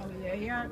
Oh, yeah, yeah.